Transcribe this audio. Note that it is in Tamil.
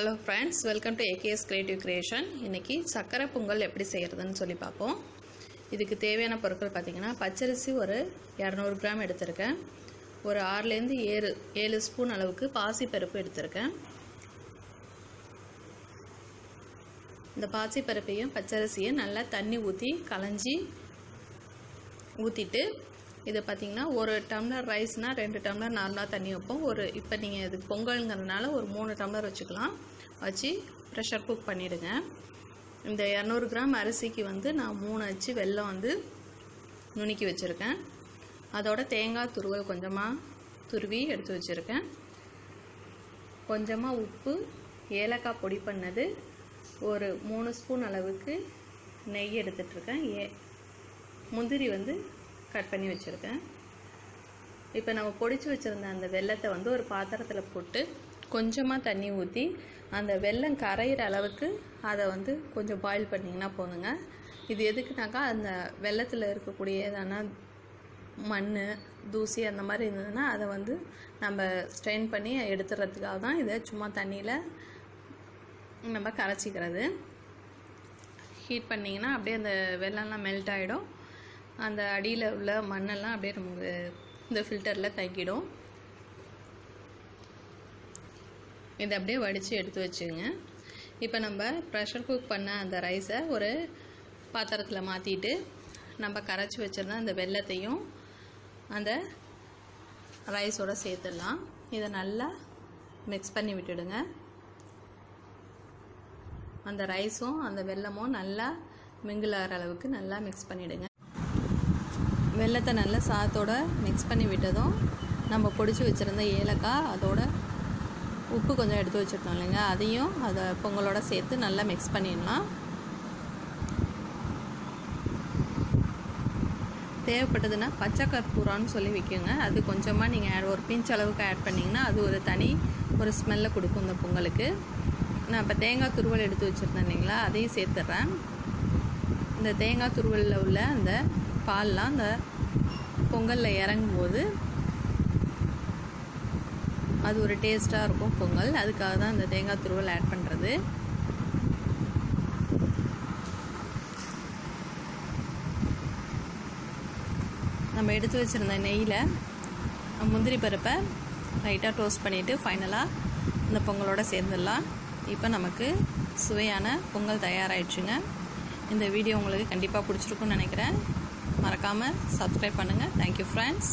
Hello friends welcome to AKS creative creation இன்றைக்கி சக்கரை பொங்கல் எப்படி செய்கிறதுன்னு சொல்லி பார்ப்போம். இதுக்கு தேவையான பொருட்கள் பார்த்திங்கன்னா பச்சரிசி ஒரு இரநூறு கிராம் எடுத்திருக்கேன். ஒரு ஆறுலேருந்து ஏழு ஏழு ஸ்பூன் அளவுக்கு பாசிப்பருப்பு எடுத்திருக்கேன். இந்த பாசிப்பருப்பையும் பச்சரிசியும் நல்லா தண்ணி ஊற்றி களைஞ்சி ஊற்றிட்டு இது பார்த்திங்கன்னா ஒரு டம்ளர் ரைஸ்னால் ரெண்டு டம்ளர் நார்மலாக தண்ணி வைப்போம். ஒரு இப்போ நீங்கள் இது பொங்கல்ங்கிறதுனால ஒரு மூணு டம்ளர் வச்சுக்கலாம். வச்சு ப்ரெஷர் குக் பண்ணிவிடுங்க இந்த இரநூறு கிராம் அரிசிக்கு வந்து நான் மூணு அச்சு வெல்லம் வந்து நுணுக்கி வச்சுருக்கேன். அதோட தேங்காய் துருவல் கொஞ்சமாக துருவி எடுத்து வச்சுருக்கேன். கொஞ்சமாக உப்பு ஏலக்காய் பொடி பண்ணது ஒரு மூணு ஸ்பூன் அளவுக்கு நெய் எடுத்துட்ருக்கேன் ஏ முந்திரி வந்து கட் பண்ணி வச்சுருக்கேன். இப்போ நம்ம பொடிச்சு வச்சுருந்த அந்த வெள்ளத்தை வந்து ஒரு பாத்திரத்தில் போட்டு கொஞ்சமாக தண்ணி ஊற்றி அந்த வெல்லம் கரையிற அளவுக்கு அதை வந்து கொஞ்சம் பாயில் பண்ணிங்கன்னா போதுங்க. இது எதுக்குனாக்கா அந்த வெள்ளத்தில் இருக்கக்கூடிய எதனா மண் தூசி அந்த மாதிரி இருந்ததுன்னா அதை வந்து நம்ம ஸ்ட்ரெயின் பண்ணி எடுத்துறதுக்காக தான் இதை சும்மா தண்ணியில் நம்ம கரைச்சிக்கிறது. ஹீட் பண்ணிங்கன்னா அப்படியே அந்த வெள்ளம்லாம் மெல்ட் ஆகிடும் அந்த அடியில் உள்ள மண்ணெல்லாம் அப்படியே நமக்கு இந்த ஃபில்டரில் தங்கிடும். இதை அப்படியே வடித்து எடுத்து வச்சுங்க. இப்போ நம்ம ப்ரெஷர் குக் பண்ண அந்த ரைஸை ஒரு பாத்திரத்தில் மாற்றிட்டு நம்ம கரைச்சி வச்சுருந்த அந்த வெள்ளத்தையும் அந்த ரைஸோடு சேர்த்துடலாம். இதை நல்லா மிக்ஸ் பண்ணி விட்டுடுங்க. அந்த ரைஸும் அந்த வெல்லமும் நல்லா மிங்கிள் ஆகிற அளவுக்கு நல்லா மிக்ஸ் பண்ணிவிடுங்க வெள்ளத்தை நல்லா சாத்தோட மிக்ஸ் பண்ணி விட்டதும் நம்ம பொடிச்சு வச்சுருந்த ஏலக்காய் அதோட உப்பு கொஞ்சம் எடுத்து வச்சுருந்தோம் இல்லைங்க அதையும் அதை பொங்கலோட சேர்த்து நல்லா மிக்ஸ் பண்ணிடலாம். தேவைப்பட்டதுன்னா பச்சை கற்பூரான்னு சொல்லி விற்குங்க அது கொஞ்சமாக நீங்கள் ஆட் ஒரு பிஞ்ச் அளவுக்கு ஆட் பண்ணிங்கன்னா அது ஒரு தனி ஒரு ஸ்மெல்லை கொடுக்கும் இந்த பொங்கலுக்கு. நான் இப்போ தேங்காய் துருவல் எடுத்து வச்சுருந்தேன் இல்லைங்களா? அதையும் சேர்த்துட்றேன் இந்த தேங்காய் துருவலில் உள்ள அந்த பால்லாம் அந்த பொங்கலில் இறங்கும்போது அது ஒரு டேஸ்ட்டாக இருக்கும் பொங்கல். அதுக்காக தான் அந்த தேங்காய் துருவல் ஆட் பண்ணுறது நம்ம எடுத்து வச்சுருந்த நெய்யில் முந்திரி பருப்பை லைட்டாக டோஸ்ட் பண்ணிவிட்டு ஃபைனலாக இந்த பொங்கலோடு சேர்ந்துடலாம். இப்போ நமக்கு சுவையான பொங்கல் தயாராகிடுச்சுங்க இந்த வீடியோ உங்களுக்கு கண்டிப்பாக பிடிச்சிருக்குன்னு நினைக்கிறேன். மறக்காமல் சப்ஸ்கிரைப் பண்ணுங்கள் தேங்க்யூ ஃப்ரெண்ட்ஸ்